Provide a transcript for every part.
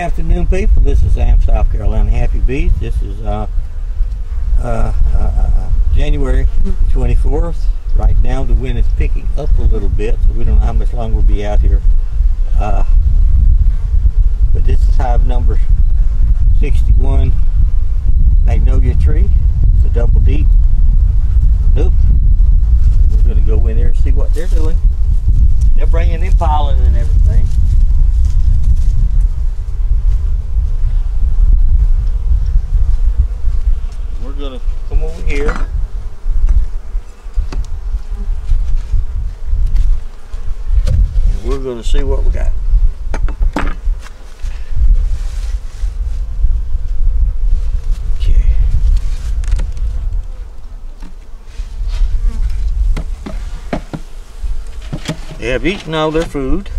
afternoon, people. This is Am South Carolina Happy Bees. This is uh, uh, uh, uh, January 24th. Right now, the wind is picking up a little bit, so we don't know how much longer we'll be out here. Uh, but this is hive number 61 Magnolia Tree. It's a double deep. Nope. We're going to go in there and see what they're doing. They're bringing in pollen and everything. We're going to come over here. And we're going to see what we got. Okay. They have eaten all their food.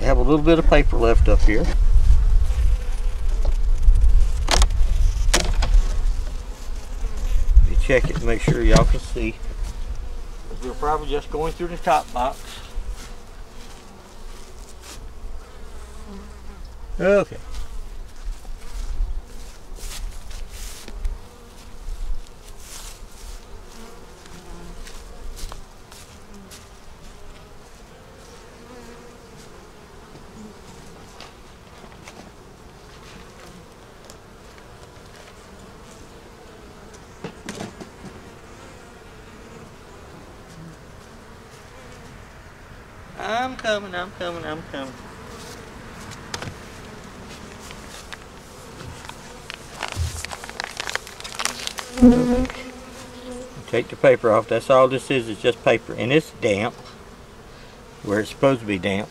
They have a little bit of paper left up here. Check it make sure y'all can see. We're probably just going through the top box. Okay. I'm coming, I'm coming, I'm coming. Take the paper off. That's all this is, is just paper. And it's damp. Where it's supposed to be damp.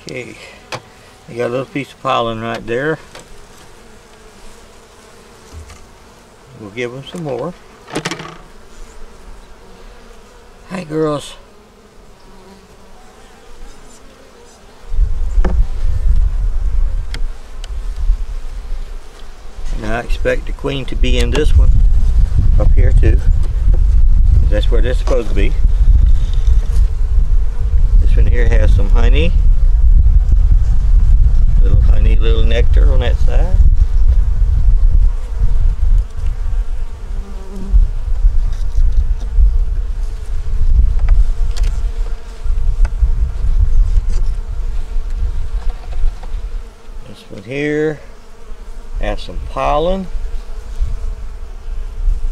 Okay. You got a little piece of pollen right there. We'll give them some more. Hi, girls. And I expect the queen to be in this one up here too. That's where they're supposed to be. This one here has some honey. Little honey, little nectar on that side. This one here has some pollen,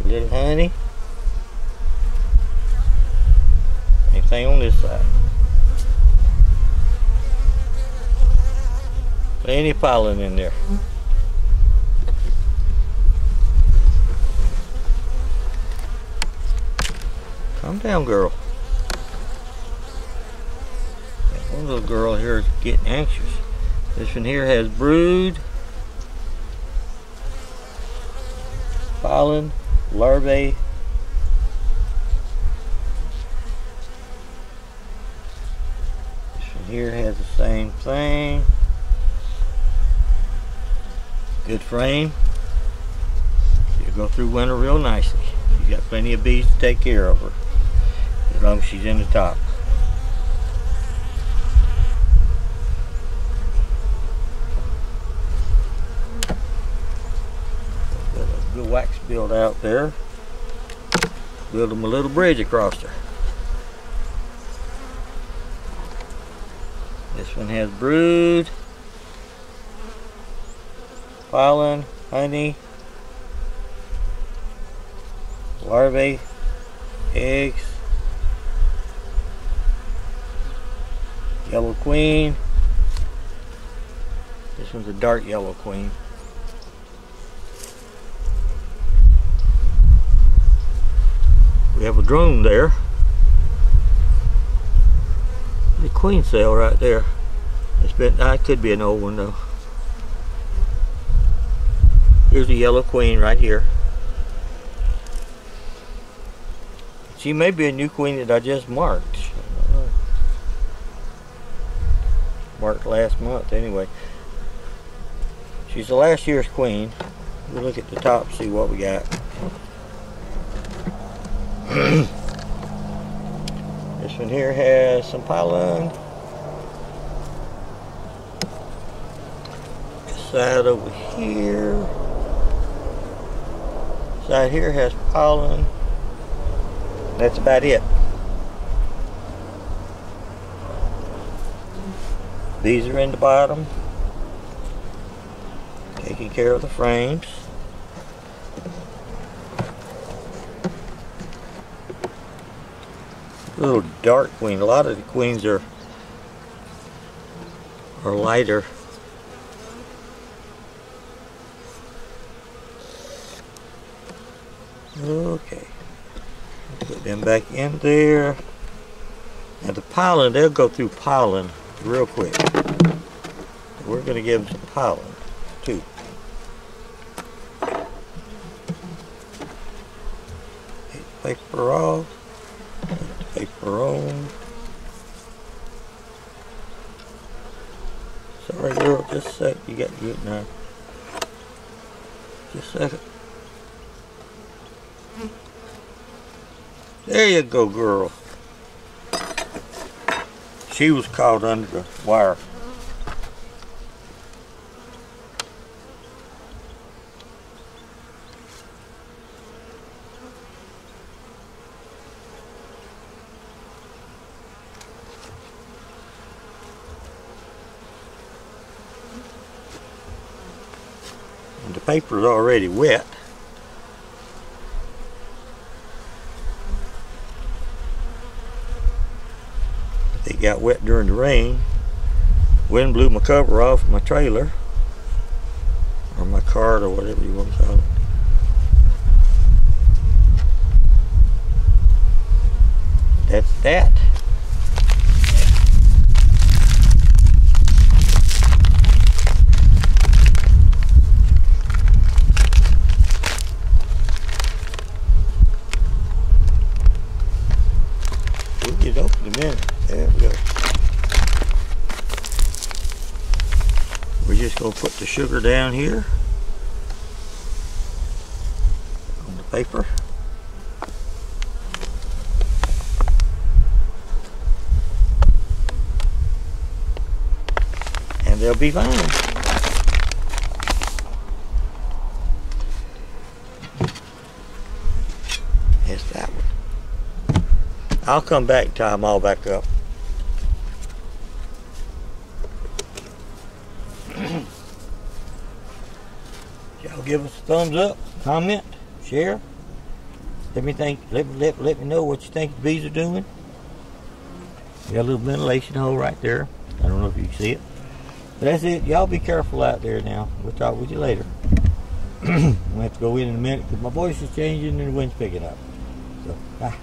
a little honey. anything on this side. Plenty of pollen in there. Calm down, girl. That one little girl here is getting anxious. This one here has brood, pollen, larvae. This one here has the same thing. Good frame. She'll go through winter real nicely. She's got plenty of bees to take care of her. As long as she's in the top. Got a good wax build out there. Build them a little bridge across there. This one has brood, pollen, honey, larvae, eggs, yellow queen. This one's a dark yellow queen. We have a drone there. The queen cell right there. It's been, that could be an old one though. Here's a yellow queen right here. She may be a new queen that I just marked. Marked last month anyway. She's the last year's queen. We'll look at the top see what we got. this one here has some pollen. This side over here. This Side here has pollen. That's about it. These are in the bottom. Taking care of the frames. Little dark queen. A lot of the queens are are lighter. Okay. Put them back in there. Now the pollen, they'll go through pollen real quick. We're going to give them some pollen too. Take paper off. Paper. Sorry girl, just a sec. You got to get now. Just a second. There you go, girl. She was caught under the wire. Paper's already wet. It got wet during the rain. Wind blew my cover off my trailer. Or my cart or whatever you want to call it. That's that. We'll get it open in. There we go. We're just going to put the sugar down here on the paper. And they'll be fine. It's that one. I'll come back and tie them all back up. Y'all give us a thumbs up, comment, share. Let me think. Let let, let me know what you think the bees are doing. Got a little ventilation hole right there. I don't know if you can see it. But that's it. Y'all be careful out there now. We'll talk with you later. we have to go in in a minute because my voice is changing and the wind's picking up. So, bye.